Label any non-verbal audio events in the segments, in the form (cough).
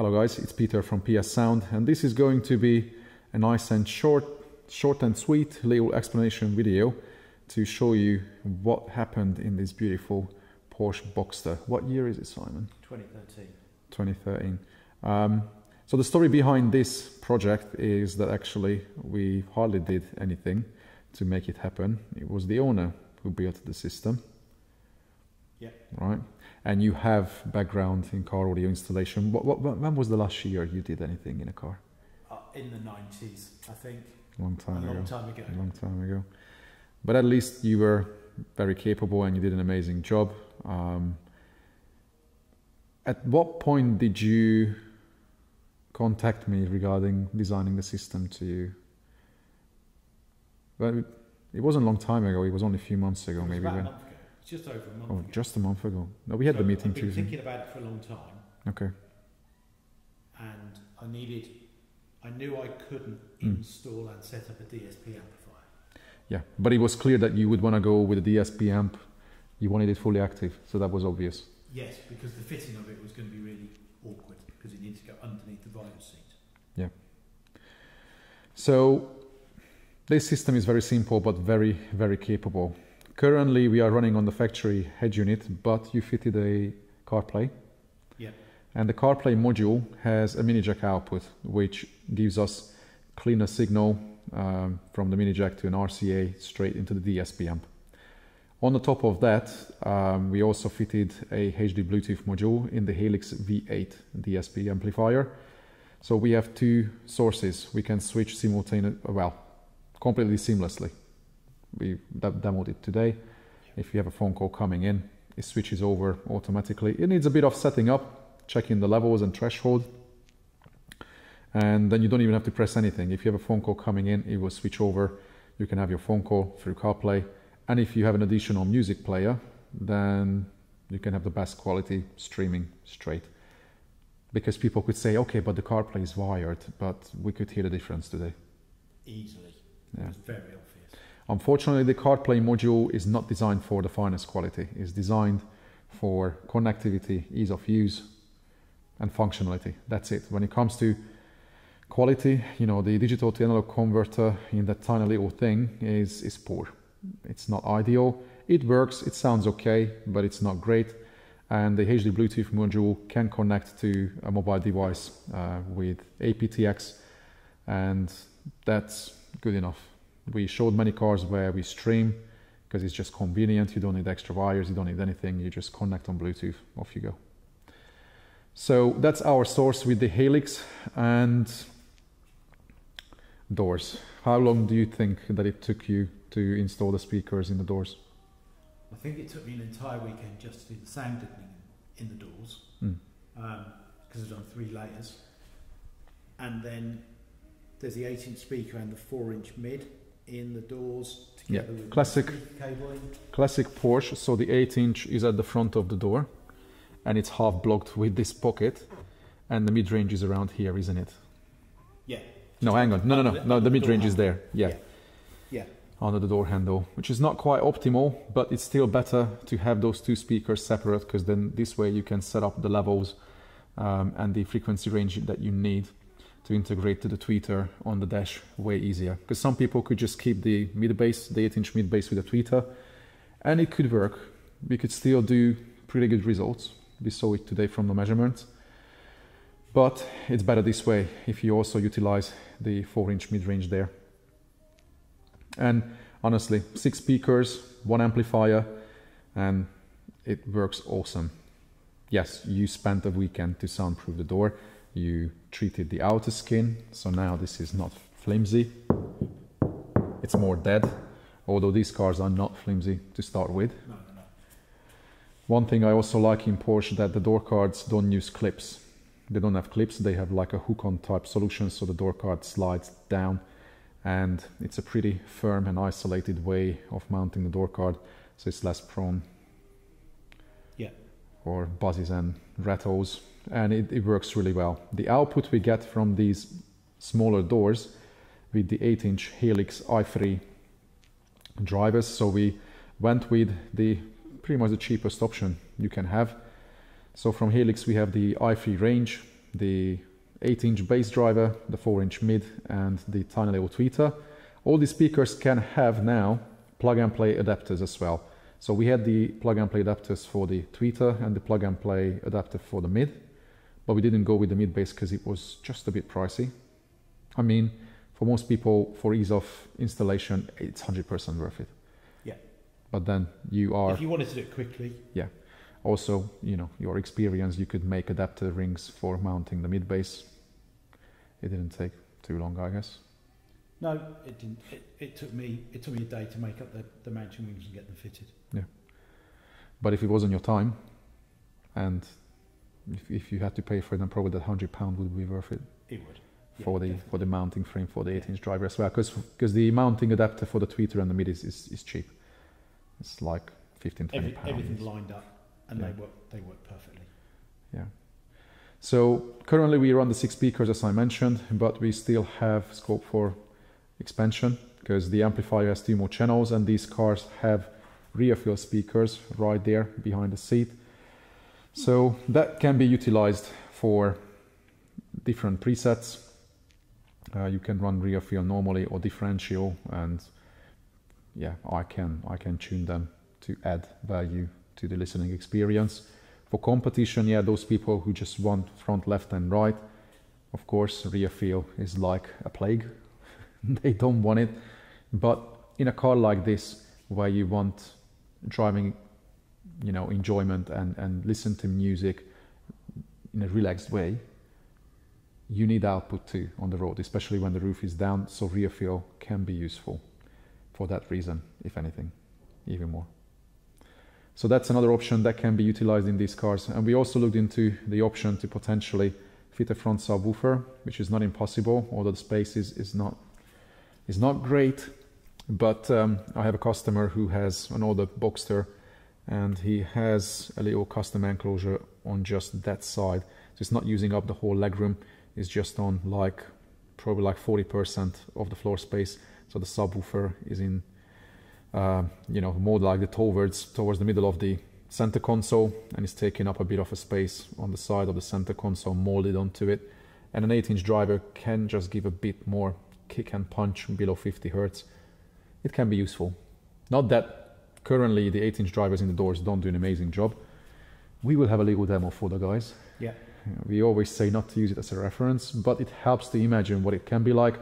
Hello guys, it's Peter from PS Sound and this is going to be a nice and short, short and sweet little explanation video to show you what happened in this beautiful Porsche Boxster. What year is it, Simon? 2013. 2013. Um, so the story behind this project is that actually we hardly did anything to make it happen. It was the owner who built the system. Yeah. Right. And you have background in car audio installation. What, what, when was the last year you did anything in a car? Uh, in the 90s, I think. Long time a ago. long time ago. A long time ago. But at least you were very capable and you did an amazing job. Um, at what point did you contact me regarding designing the system to you? Well, it wasn't a long time ago. It was only a few months ago, maybe. When, a month ago. It's just over a month oh, ago. just a month ago. No, we had the So meeting I've been Tuesday. thinking about it for a long time, Okay. and I needed. I knew I couldn't Mm. install and set up a DSP amplifier. Yeah, but it was clear that you would want to go with a DSP amp. You wanted it fully active, so that was obvious. Yes, because the fitting of it was going to be really awkward because it needed to go underneath the driver's seat. Yeah. So this system is very simple but very, very capable. Currently, we are running on the factory head unit, but you fitted a CarPlay. Yeah. And the CarPlay module has a mini jack output, which gives us cleaner signal um, from the mini jack to an RCA straight into the DSP amp. On the top of that, um, we also fitted a HD Bluetooth module in the Helix V8 DSP amplifier. So we have two sources. We can switch simultaneously, well, completely seamlessly. We demoed it today. If you have a phone call coming in, it switches over automatically. It needs a bit of setting up, checking the levels and threshold. And then you don't even have to press anything. If you have a phone call coming in, it will switch over. You can have your phone call through CarPlay. And if you have an additional music player, then you can have the best quality streaming straight. Because people could say, okay, but the CarPlay is wired, but we could hear the difference today. Easily. Yeah. It was very obvious. Unfortunately, the CarPlay module is not designed for the finest quality. It's designed for connectivity, ease of use, and functionality. That's it. When it comes to quality, you know, the digital to analog converter in that tiny little thing is, is poor. It's not ideal. It works, it sounds okay, but it's not great. And the HD Bluetooth module can connect to a mobile device uh, with aptX, and that's good enough. We showed many cars where we stream because it's just convenient. You don't need extra wires, you don't need anything. You just connect on Bluetooth, off you go. So that's our source with the Helix and doors. How long do you think that it took you to install the speakers in the doors? I think it took me an entire weekend just to do the sound deadening in the doors Mm. because I've done three layers. And then there's the 8 inch speaker and the 4 inch mid in the doors Yeah, classic. cabling. Classic Porsche, so the 8 inch is at the front of the door and it's half blocked with this pocket, and the mid range is around here, isn't it? Yeah. No, hang on. No, no, no. No, the mid range is there. Yeah. Yeah. Yeah. under the door handle, which is not quite optimal, but it's still better to have those two speakers separate because then this way you can set up the levels um, and the frequency range that you need to integrate to the tweeter on the dash way easier. Because some people could just keep the mid bass, the 8 inch mid bass with a tweeter, and it could work. We could still do pretty good results. We saw it today from the measurements. But it's better this way if you also utilize the 4 inch mid range there. And honestly, six speakers, one amplifier, and it works awesome. Yes, you spent a weekend to soundproof the door. You treated the outer skin, so now this is not flimsy. It's more dead, although these cars are not flimsy to start with. No, no, no. One thing I also like in Porsche that the door cards don't use clips. They don't have clips, they have like a hook-on type solution, so the door card slides down and it's a pretty firm and isolated way of mounting the door card, so it's less prone Yeah. or buzzes and rattles, and it, it works really well. The output we get from these smaller doors with the 8-inch Helix i3 drivers, so we went with the pretty much the cheapest option you can have. So from Helix we have the i3 range, the 8 inch bass driver, the 4 inch mid, and the tiny little tweeter. All these speakers can have now plug and play adapters as well. So we had the plug and play adapters for the tweeter and the plug and play adapter for the mid, but we didn't go with the mid bass because it was just a bit pricey. I mean, for most people, for ease of installation, it's 100% worth it. Yeah. But then you are If you wanted to do it quickly, Yeah. also, you know, your experience, you could make adapter rings for mounting the mid bass. It didn't take too long, I guess. no, it didn't. It, it took me it took me a day to make up the, the mounting wings and get them fitted. Yeah. But if it wasn't your time, and if, if you had to pay for it, then probably that hundred pound would be worth it It would. Yeah, for the definitely. for the mounting frame for the 8 inch driver as well. Because because the mounting adapter for the tweeter and the mid is, is, is cheap. It's like 15, 20 Every, pounds. everything's lined up and Yeah. they work they work perfectly. Yeah. So currently we run the six speakers as I mentioned, but we still have scope for expansion because the amplifier has two more channels and these cars have rear field speakers right there behind the seat. So that can be utilized for different presets. Uh, you can run rear field normally or differential and yeah, I can I can tune them to add value to the listening experience. For competition, yeah, those people who just want front, left, and right, of course, rear field is like a plague. (laughs) they don't want it. But in a car like this, where you want driving, you know, enjoyment and, and listen to music in a relaxed way, you need output too on the road, especially when the roof is down. So rear field can be useful for that reason, if anything, even more. So that's another option that can be utilized in these cars. And we also looked into the option to potentially fit a front subwoofer, which is not impossible, although the space is, is not is not great. But um, I have a customer who has an older Boxster, and he has a little custom enclosure on just that side. So it's not using up the whole legroom. It's just on like probably like 40% of the floor space. So the subwoofer is in uh, you know, more like the towards towards the middle of the center console, and it's taking up a bit of a space on the side of the center console, molded onto it. And an 8-inch driver can just give a bit more kick and punch below 50 hertz. It can be useful. Not that currently the 18 inch drivers in the doors don't do an amazing job. We will have a little demo for the guys. Yeah. We always say not to use it as a reference, but it helps to imagine what it can be like.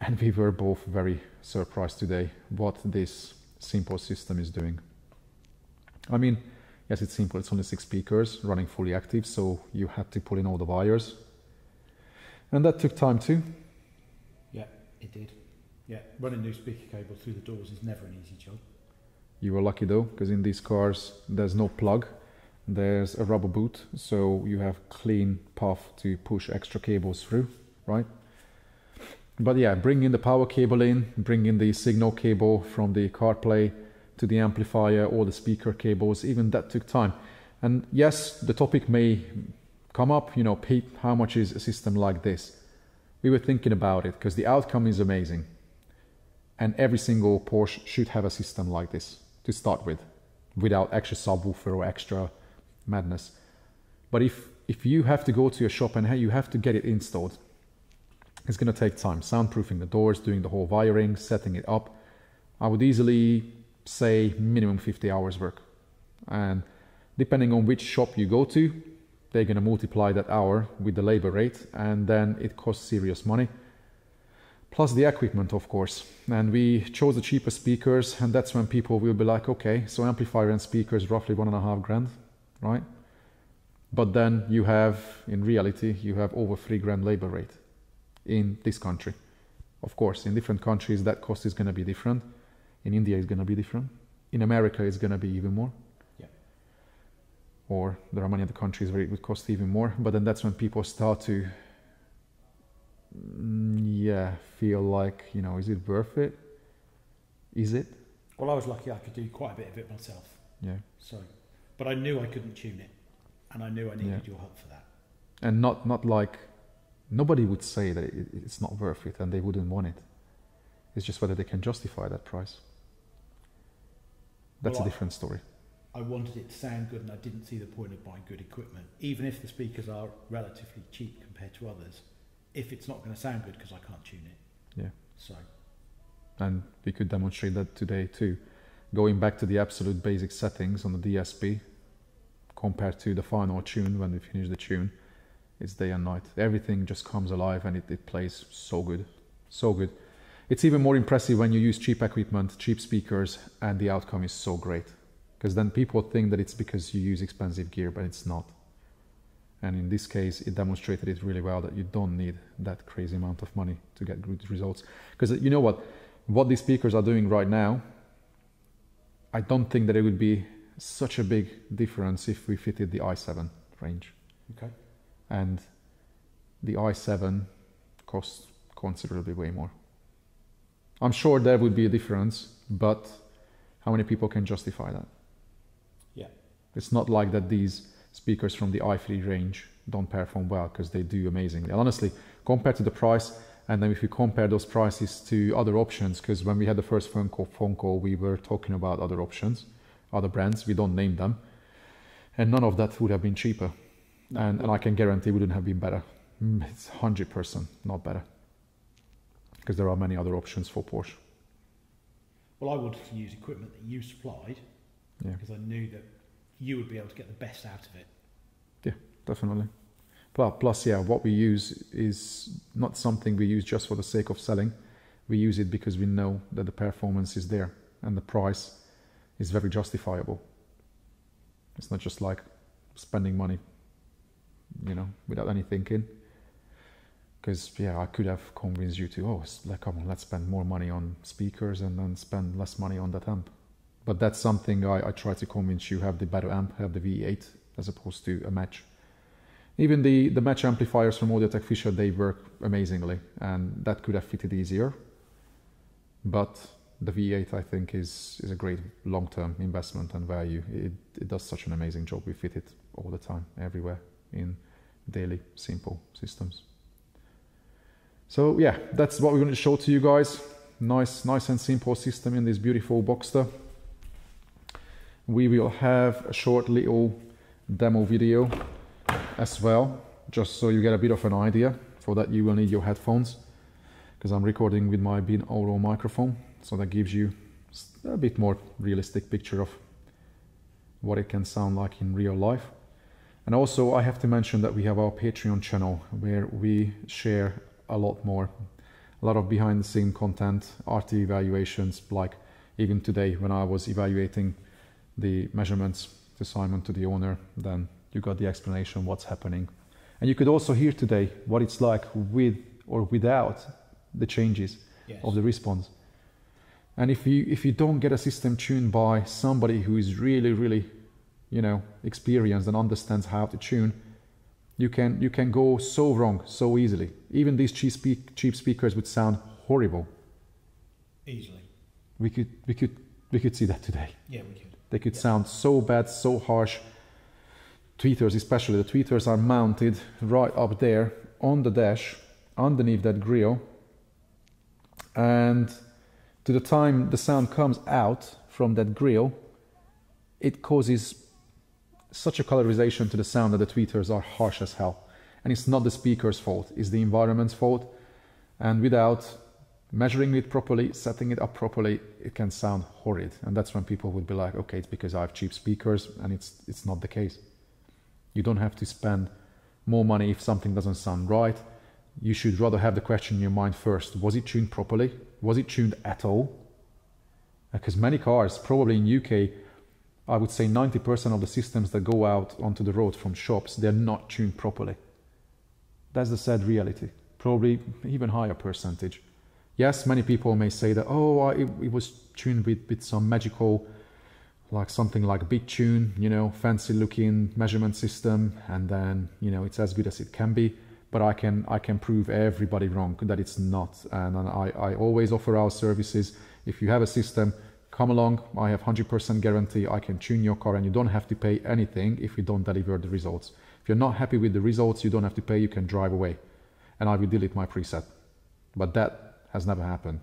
And we were both very surprised today what this simple system is doing. I mean, yes, it's simple. It's only six speakers running fully active, so you had to pull in all the wires. And that took time too. Yeah, it did. Yeah, running new speaker cable through the doors is never an easy job. You were lucky though, because in these cars there's no plug, there's a rubber boot, so you have clean path to push extra cables through, right? But yeah, bring in the power cable in, bring in the signal cable from the CarPlay to the amplifier, or the speaker cables, even that took time. And yes, the topic may come up, you know, Pete, how much is a system like this? We were thinking about it because the outcome is amazing. And every single Porsche should have a system like this to start with, without extra subwoofer or extra madness. But if if you have to go to a shop and you have to get it installed, it's going to take time. Soundproofing the doors, doing the whole wiring, setting it up. I would easily say minimum 50 hours work. And depending on which shop you go to, they're going to multiply that hour with the labor rate, and then it costs serious money. Plus the equipment, of course. And we chose the cheapest speakers, and that's when people will be like, okay, so amplifier and speakers roughly one and a half grand, right? But then you have, in reality, you have over three grand labor rate in this country. Of course, in different countries, that cost is going to be different. In India, it's going to be different. In America, it's going to be even more. Yeah. Or there are many other countries where it would cost even more. But then that's when people start to, yeah, feel like, you know, is it worth it? Is it? Well, I was lucky I could do quite a bit of it myself. Yeah. So, but I knew I couldn't tune it, and I knew I needed Yeah. your help for that. And not, not like, nobody would say that it, it's not worth it and they wouldn't want it. It's just whether they can justify that price. That's Well, a I- different story. I wanted it to sound good, and I didn't see the point of buying good equipment, even if the speakers are relatively cheap compared to others. If it's not going to sound good because I can't tune it. Yeah. So and we could demonstrate that today too. Going back to the absolute basic settings on the DSP compared to the final tune when we finish the tune, it's day and night. Everything just comes alive and it, it plays so good. So good. It's even more impressive when you use cheap equipment, cheap speakers, and the outcome is so great. Because then people think that it's because you use expensive gear, but it's not. And in this case, it demonstrated it really well that you don't need that crazy amount of money to get good results. Because uh, you know what? what these speakers are doing right now, I don't think that it would be such a big difference if we fitted the i7 range. Okay. And the i7 costs considerably way more. I'm sure there would be a difference, but how many people can justify that? Yeah. It's not like that these speakers from the i3 range don't perform well because they do amazingly. And honestly, compared to the price, and then if you compare those prices to other options, because when we had the first phone call, phone call, we were talking about other options, other brands, we don't name them. And none of that would have been cheaper. And, and I can guarantee wouldn't have been better. Mm, it's 100% not better. Because there are many other options for Porsche. Well, I wanted to use equipment that you supplied yeah. because I knew that you would be able to get the best out of it. Yeah, definitely. Plus, yeah, what we use is not something we use just for the sake of selling. We use it because we know that the performance is there and the price is very justifiable. It's not just like spending money, you know, without any thinking. Because yeah, I could have convinced you to, oh, like, come on, let's spend more money on speakers and then spend less money on that amp. But that's something I, I try to convince you: have the better amp, have the V8 as opposed to a match even the, the match amplifiers from Audiotec Fischer, they work amazingly, and that could have fitted easier. But the V8, I think, is, is a great long-term investment and value. It, it does such an amazing job. We fit it all the time, everywhere, in daily, simple systems. So yeah, that's what we're going to show to you guys. Nice, nice and simple system in this beautiful Boxster. We will have a short little demo video as well, just so you get a bit of an idea. For that you will need your headphones, because I'm recording with my binaural microphone, so that gives you a bit more realistic picture of what it can sound like in real life. And also I have to mention that we have our Patreon channel where we share a lot more, a lot of behind the scene content, RT evaluations, like even today when I was evaluating the measurements to Simon, to the owner, then you got the explanation what's happening. And you could also hear today what it's like with or without the changes yes. of the response. And if you if you don't get a system tuned by somebody who is really really, you know, experienced and understands how to tune, you can you can go so wrong so easily. Even these cheap speak, cheap speakers would sound horrible. Easily. We could we could we could see that today. Yeah, we could. They could yeah. sound so bad, so harsh. Tweeters especially, the tweeters are mounted right up there on the dash underneath that grill. And to the time the sound comes out from that grill it causes such a colorization to the sound that the tweeters are harsh as hell. And it's not the speaker's fault it's the environment's fault. And without measuring it properly setting it up properly it can sound horrid and that's when people would be like okay it's because i have cheap speakers and it's it's not the case you don't have to spend more money if something doesn't sound right. You should rather have the question in your mind first was it tuned properly? Was it tuned at all? Because many cars, probably in UK, I would say 90% of the systems that go out onto the road from shops, they're not tuned properly. That's the sad reality. Probably even higher percentage. Yes, many people may say that, oh, it, it was tuned with, with some magical like something like BitTune, you know, fancy looking measurement system, and then you know it's as good as it can be. But I can I can prove everybody wrong that it's not, and, and I, I always offer our services. If you have a system, come along. I have 100% guarantee. I can tune your car, and you don't have to pay anything if you don't deliver the results. If you're not happy with the results, you don't have to pay. You can drive away, and I will delete my preset. But that has never happened.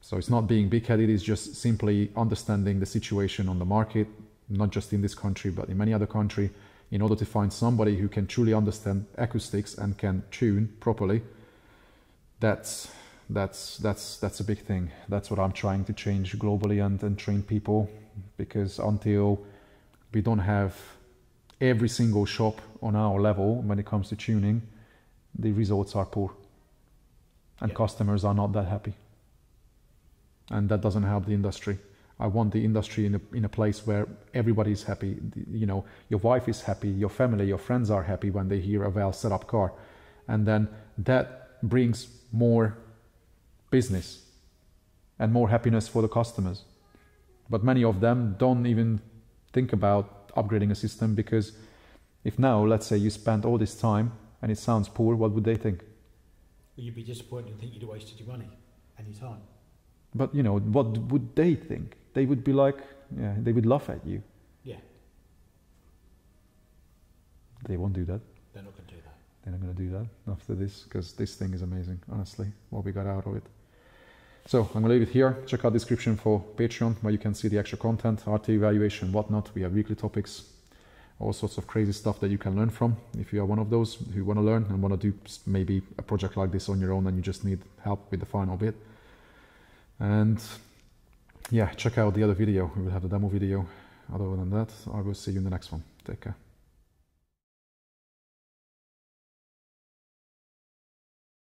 So it's not being big headed, it's just simply understanding the situation on the market, not just in this country, but in many other country, in order to find somebody who can truly understand acoustics and can tune properly. That's that's that's that's a big thing. That's what I'm trying to change globally and, and train people because until we don't have every single shop on our level when it comes to tuning, the results are poor. And Yeah. customers are not that happy. And that doesn't help the industry. I want the industry in a, in a place where everybody is happy. You know, your wife is happy, your family, your friends are happy when they hear a well set up car. And then that brings more business and more happiness for the customers. But many of them don't even think about upgrading a system because if now, let's say, you spent all this time and it sounds poor, what would they think? You'd be disappointed and think you'd have wasted your money and your time. But you know, what would they think? They would be like, yeah, they would laugh at you. Yeah. They won't do that. They're not going to do that. They're not going to do that after this because this thing is amazing, honestly, what we got out of it. So I'm going to leave it here. Check out description for Patreon where you can see the extra content, RT evaluation, whatnot. We have weekly topics, all sorts of crazy stuff that you can learn from. If you are one of those who want to learn and want to do maybe a project like this on your own and you just need help with the final bit. And yeah, check out the other video. We will have the demo video. Other than that, I will see you in the next one. Take care.